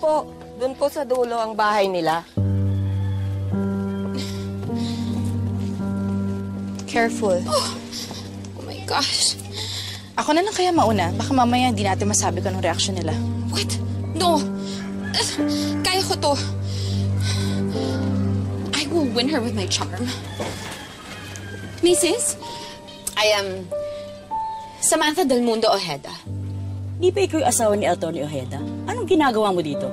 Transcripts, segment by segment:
po. Doon po sa dulo ang bahay nila. Careful. Oh my gosh. Ako na lang kaya mauna. Baka mamaya hindi natin masabi kung anong reaction nila. What? No. Kaya ko to. I will win her with my charm. Mrs. I am Samantha Del Mundo Ojeda. Di pa ikaw yung asawa ni Atty. Ojeda? Anong ginagawa mo dito?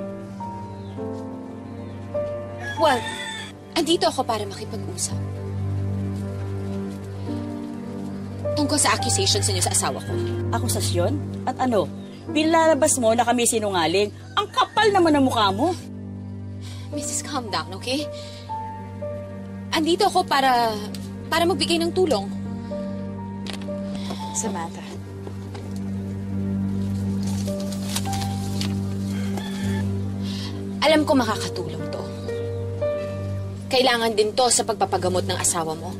Well, andito ako para makipag-usap. Tungkol sa accusations niyo sa asawa ko. Akusasyon? At ano? Pinlalabas mo na kami sinungaling. Ang kapal naman ng mukha mo. Mrs. Calm down, okay? Andito ako para para magbigay ng tulong. Samantha. Alam ko makakatulong to. Kailangan din to sa pagpapagamot ng asawa mo.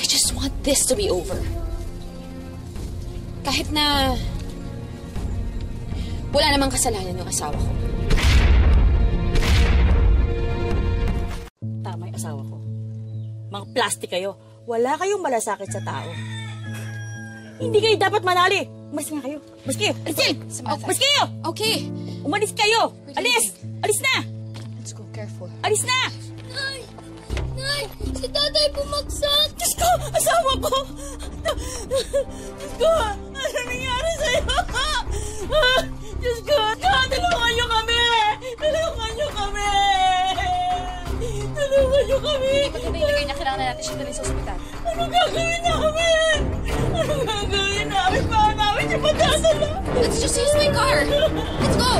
I just want this to be over. Kahit na wala namang kasalanan yung asawa ko. Tama yung asawa ko. Mga plastic kayo. Wala kayong malasakit sa tao. Hindi kayo dapat manali. Umalis nga kayo. Umalis kayo. Alis kayo. Samantha. Umalis kayo. Okay. Umalis kayo. Alis. Alis na. Let's go. Careful. Alis na. Nay! Nay! Si tatay bumagsak! Diyos ko! Asawa ko! Diyos ko! Ano nangyari sa'yo? Diyos ko! Tulungan niyo kami! Tulungan niyo kami! Tulungan niyo kami! Maganda na kailangan natin siya dalhin sa ospital. Ano gagawin namin? Ano gagawin namin? Paano? Let's just use my car. Let's go.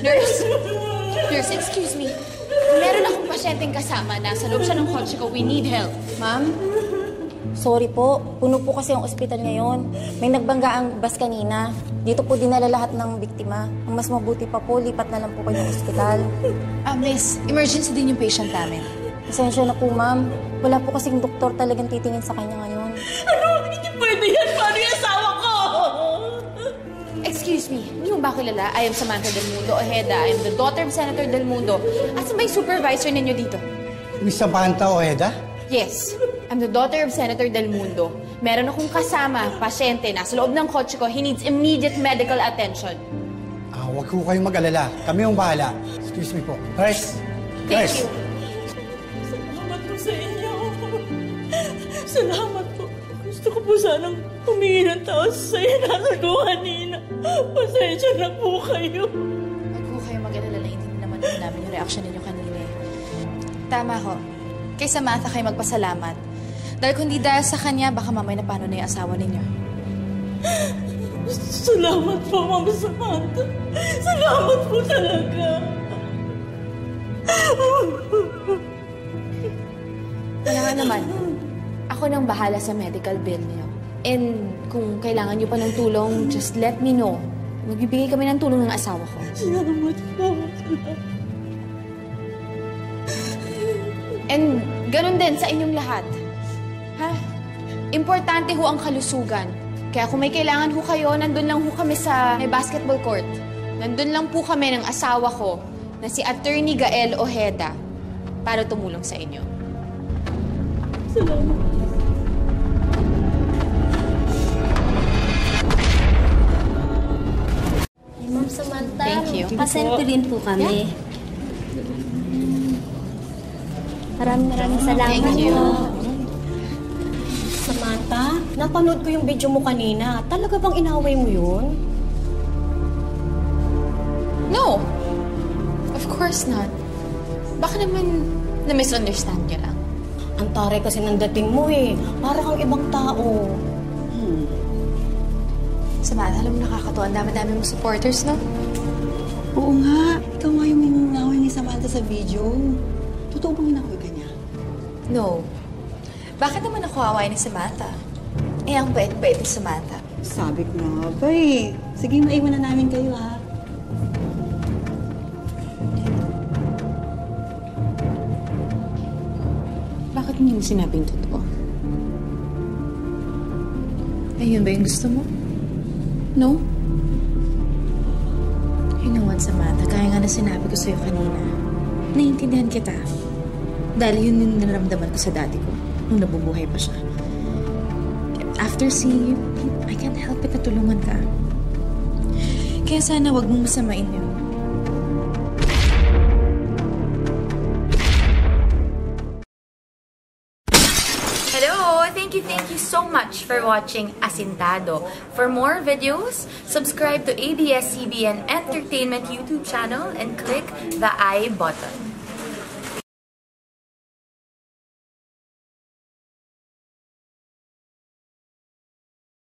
Nurse. Nurse, excuse me. Meron akong pasyenteng kasama. Nasa loob siya ng kotse ko. We need help. Ma'am, sorry po. Puno po kasi ang ospital ngayon. May nagbangga ang bus kanina. Dito po dinala lahat ng biktima. Ang mas mabuti pa po, lipat na lang po kayo ng ospital. Ah, miss. Emergency din yung patient namin. Pasensya na po, ma'am. Wala po kasing doktor talagang titingin sa kanya ngayon. Ano? Yan! Paano yung asawa ko? Excuse me. Hindi mo ba kilala? I am Samantha Del Mundo Ojeda. I am the daughter of Senator Del Mundo. Asa ba yung supervisor ninyo dito? Miss Samantha Ojeda? Yes. I'm the daughter of Senator Del Mundo. Meron akong kasama, pasyente, nasa loob ng kotse ko. He needs immediate medical attention. Ah, huwag ko kayong mag-alala. Kami ang bahala. Excuse me po. Nurse! Thank Nurse! you. Po sanang humingi ng tao sa iyo na kanina. Pasensya na po kayo. Huwag po kayo mag-alala. Hindi naman din namin yung reaction ninyo kanina. eh. Tama ho. Kay Samantha kayo magpasalamat. Dahil kung di dahil sa kanya, baka mamay na paano na yung asawa ninyo. Salamat po, Ma'am Samantha. Salamat po talaga. Wala nga naman. Ako nang bahala sa medical bill niyo. And kung kailangan niyo pa ng tulong, just let me know. Magbibigay kami ng tulong ng asawa ko. Salamat po. And ganun din sa inyong lahat. Ha? Importante ho ang kalusugan. Kaya kung may kailangan ho kayo, nandun lang ho kami sa may basketball court. Nandun lang po kami ng asawa ko na si Attorney Gael Ojeda para tumulong sa inyo. Ma'am pasente rin po kami. Maraming maraming salamat Thank you. po. Samantha, napanood ko yung video mo kanina. Talaga bang inaway mo yun? No! Of course not. Baka naman na-misunderstand niyo lang. Ang taray kasi ng dating mo eh. Para kang ibang tao. Samantha, alam mo nakakatuwa. Ang dami-dami mong supporters, no? Oo nga. Ikaw nga yung minunaway ni Samantha sa video. Totoo bang inaway ka niya? No. Bakit naman ako away ni Samantha? Eh, ang bait-bait ni Samantha. Sabi ko na nga ba eh. Sige, maiwan na namin kayo ha. Bakit hindi mo sinabing totoo? Ayun ba yung gusto mo? No? What, Samantha? Kaya nga na sinabi ko sa'yo kanina. Naiintindihan kita. Dahil yun yung naramdaman ko sa daddy ko nung nabubuhay pa siya. After seeing you, I can't help it na tulungan ka. Kaya sana wag mong masamain yun. You, thank you so much for watching Asintado. For more videos, subscribe to ABS-CBN Entertainment YouTube channel and click the I button.